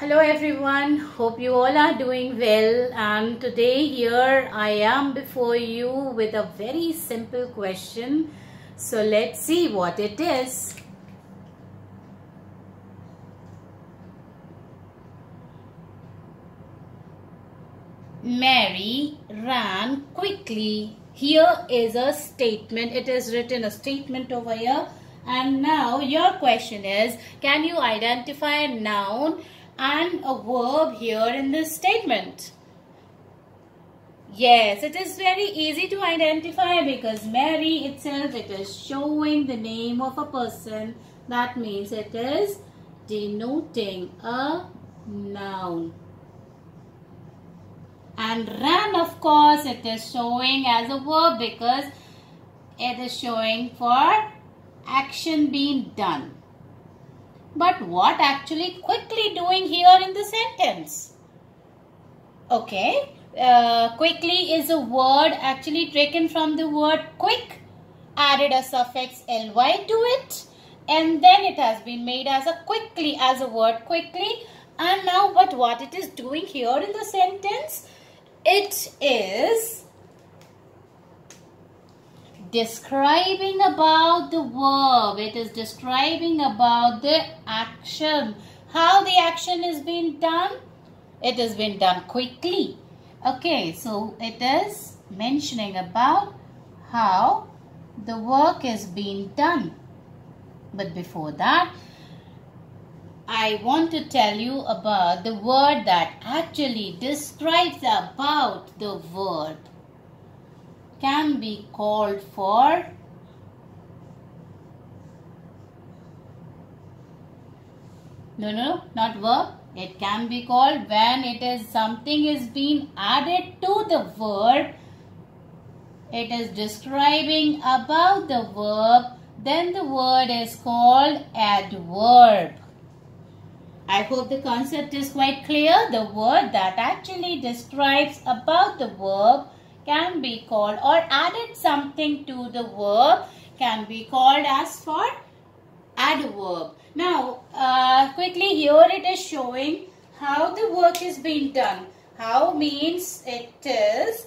Hello everyone, hope you all are doing well and today here I am before you with a very simple question. So let's see what it is. Mary ran quickly. Here is a statement. It is written a statement over here. And now your question is, can you identify a noun and a verb here in this statement? Yes, it is very easy to identify because Mary itself, it is showing the name of a person. That means it is denoting a noun. And ran, of course, it is showing as a verb because it is showing for action being done. But what actually quickly doing here in the sentence? Okay, uh, quickly is a word actually taken from the word quick, added a suffix ly to it and then it has been made as a quickly as a word quickly and now but what it is doing here in the sentence it is describing about the verb. It is describing about the action. How the action is being done? It has been done quickly. Okay, so it is mentioning about how the work is being done. But before that, I want to tell you about the word that actually describes about the word can be called for no no not verb it can be called when it is something is being added to the verb. It is describing about the verb. Then the word is called adverb. I hope the concept is quite clear. The word that actually describes about the verb can be called or added something to the verb can be called as for adverb. Now, uh, quickly here it is showing how the work is being done. How means it is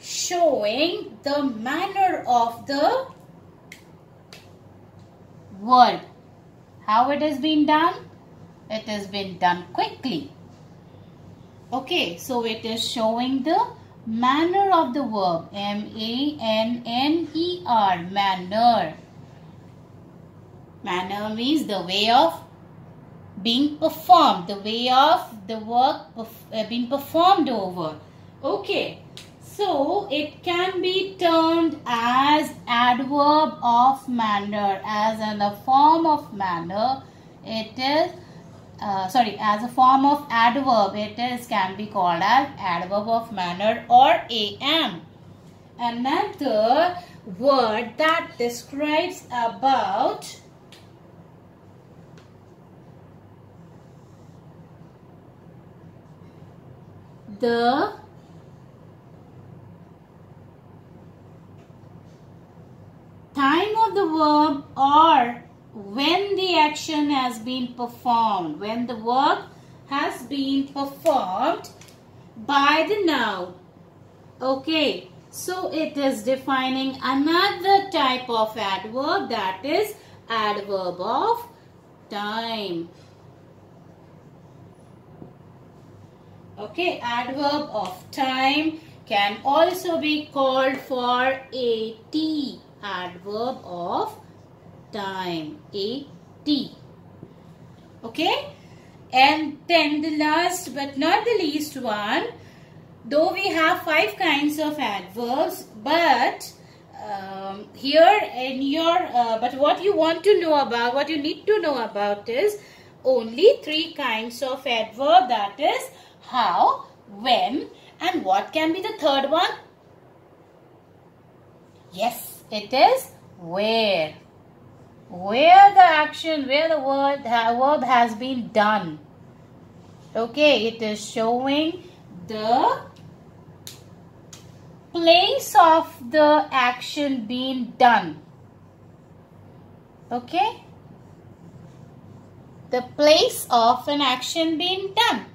showing the manner of the work. How it has been done? It has been done quickly. Okay, so it is showing the manner of the verb. M-A-N-N-E-R, manner. Manner means the way of being performed, the way of the work uh, being performed over. Okay, so it can be termed as adverb of manner, as in a form of manner. It is uh, sorry as a form of adverb it is can be called as adverb of manner or am. And another word that describes about the time of the verb or when the action has been performed, when the work has been performed by the noun. Okay, so it is defining another type of adverb that is adverb of time. Okay, adverb of time can also be called for AT, adverb of time a t. Okay? And then the last but not the least one though we have five kinds of adverbs but um, here in your uh, but what you want to know about what you need to know about is only three kinds of adverb that is how when and what can be the third one? Yes it is where where the action, where the word verb has been done. Okay, it is showing the place of the action being done. Okay. the place of an action being done.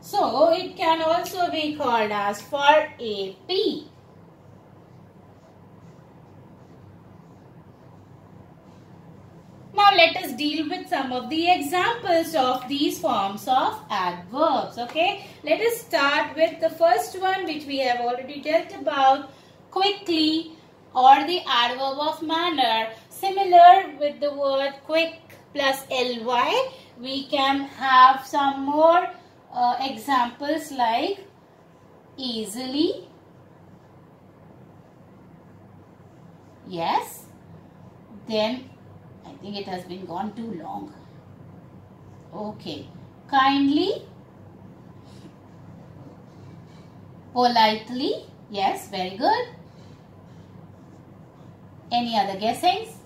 So it can also be called as for AP. Now let us deal with some of the examples of these forms of adverbs. Okay, let us start with the first one which we have already dealt about quickly or the adverb of manner. Similar with the word quick plus ly, we can have some more uh, examples like easily. Yes. Then I think it has been gone too long. Okay. Kindly. Politely. Yes, very good. Any other guessings?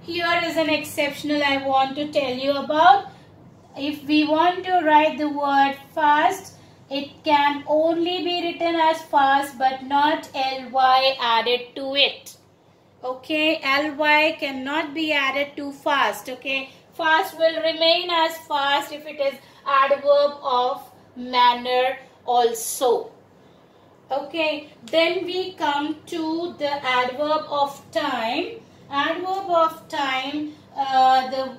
Here is an exceptional I want to tell you about. If we want to write the word fast, it can only be written as fast but not ly added to it. Okay, ly cannot be added to fast. Okay, fast will remain as fast if it is adverb of manner also. Okay, then we come to the adverb of time. Adverb of time, uh, the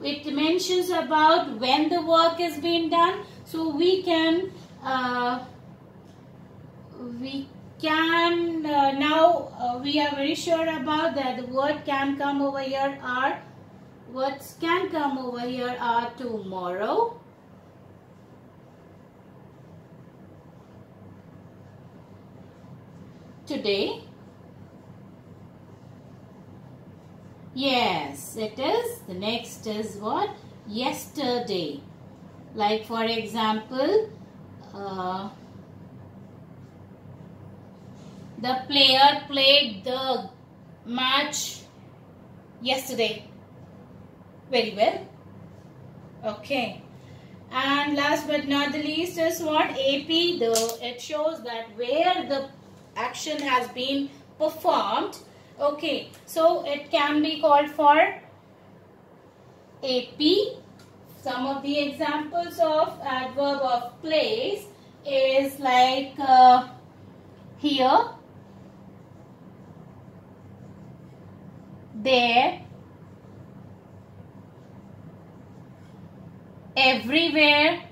it mentions about when the work is being done. So we can uh, we can uh, now uh, we are very sure about that the word can come over here are words can come over here are tomorrow. Today. Yes it is. The next is what? Yesterday. Like for example uh, the player played the match yesterday. Very well. Okay. And last but not the least is what AP the it shows that where the action has been performed. Okay so it can be called for AP some of the examples of adverb of place is like uh, here, there, everywhere,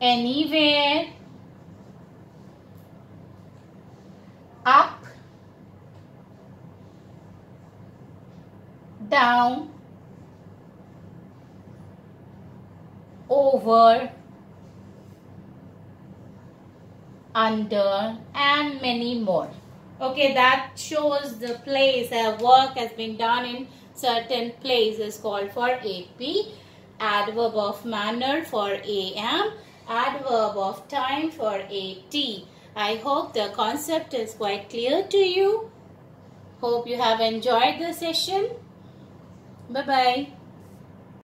anywhere, up, down, over, under and many more. Okay, that shows the place a work has been done in certain places called for AP. Adverb of manner for AM. Adverb of time for AT. I hope the concept is quite clear to you. Hope you have enjoyed the session. 拜拜。